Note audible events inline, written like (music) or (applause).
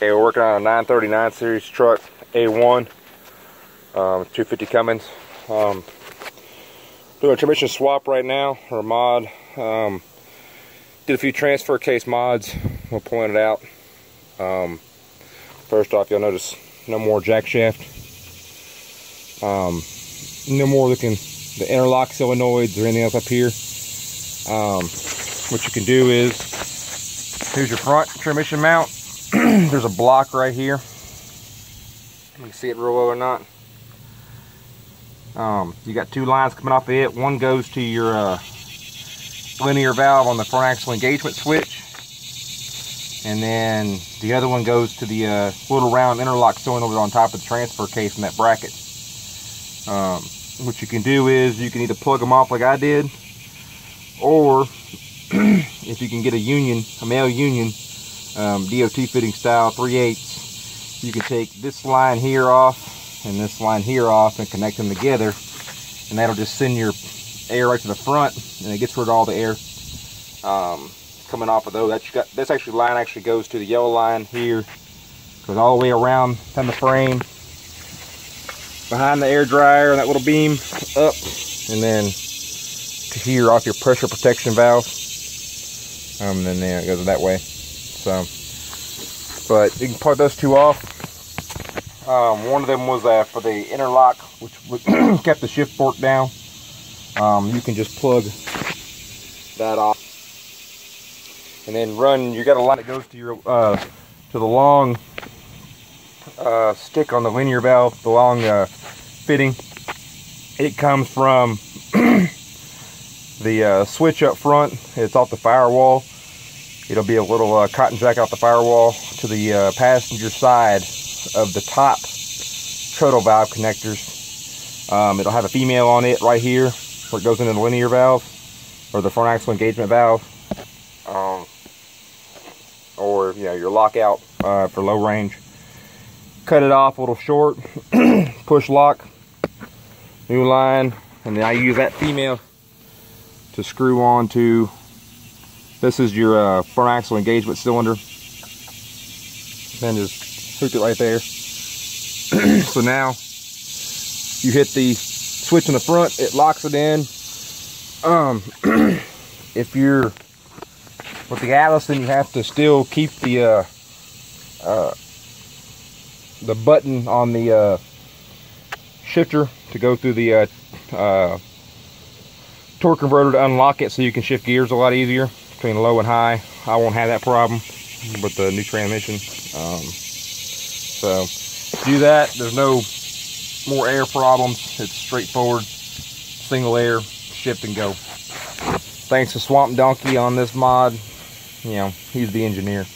Okay, we're working on a 939 series truck, A1, um, 250 Cummins. Um, doing a transmission swap right now, or mod. Um, did a few transfer case mods. We'll point it out. Um, first off, you'll notice no more jack shaft. Um, no more looking the interlock solenoids or anything else up here. Um, what you can do is, here's your front transmission mount (clears throat) there's a block right here. You can see it real well or not. Um, you got two lines coming off of it. One goes to your uh, linear valve on the front axle engagement switch. And then the other one goes to the uh, little round interlock solenoid on top of the transfer case in that bracket. Um, what you can do is you can either plug them off like I did, or (clears throat) if you can get a union, a male union, um, DOT fitting style 3 8 you can take this line here off and this line here off and connect them together. And that'll just send your air right to the front and it gets rid of all the air um, coming off of those. That's got this actually line actually goes to the yellow line here. Goes all the way around on the frame behind the air dryer and that little beam up and then to here off your pressure protection valve. Um, and then yeah, it goes that way so, but you can put those two off. Um, one of them was uh, for the interlock, which (clears throat) kept the shift fork down. Um, you can just plug that off, and then run. You got a line that goes to your uh, to the long uh, stick on the linear valve, the long uh, fitting. It comes from (clears throat) the uh, switch up front. It's off the firewall it'll be a little uh, cotton jack out the firewall to the uh, passenger side of the top turtle valve connectors. Um, it'll have a female on it right here where it goes into the linear valve or the front axle engagement valve. Um, or you know your lockout uh, for low range. Cut it off a little short, (clears throat) push lock, new line, and then I use that female to screw on to this is your uh, front axle engagement cylinder. And just hook it right there. (clears throat) so now you hit the switch in the front, it locks it in. Um, (clears throat) if you're with the Allison, you have to still keep the uh, uh, the button on the uh, shifter to go through the uh, uh, torque converter to unlock it so you can shift gears a lot easier between low and high. I won't have that problem with the new transmission. Um, so do that. There's no more air problems. It's straightforward, single air, shift and go. Thanks to Swamp Donkey on this mod. You know, he's the engineer.